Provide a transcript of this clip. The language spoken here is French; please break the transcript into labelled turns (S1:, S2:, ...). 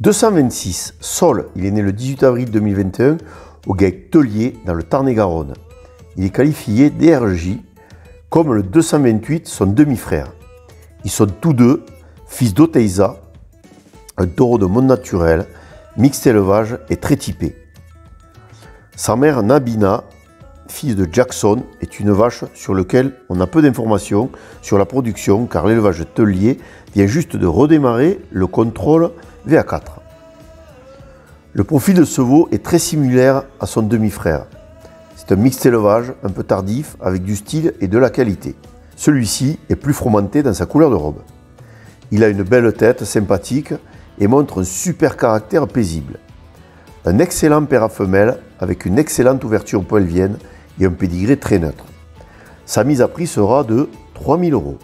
S1: 226, Sol, il est né le 18 avril 2021 au GEC Tellier dans le Tarn-et-Garonne. Il est qualifié DRJ comme le 228, son demi-frère. Ils sont tous deux fils d'Oteiza, un taureau de monde naturel, mixte élevage et très typé. Sa mère Nabina, fille de Jackson, est une vache sur laquelle on a peu d'informations sur la production car l'élevage Tellier vient juste de redémarrer le contrôle VA4. Le profil de ce veau est très similaire à son demi-frère. C'est un mixte élevage un peu tardif avec du style et de la qualité. Celui-ci est plus fromenté dans sa couleur de robe. Il a une belle tête sympathique et montre un super caractère paisible. Un excellent père à femelle avec une excellente ouverture pelvienne et un pédigré très neutre. Sa mise à prix sera de 3000 euros.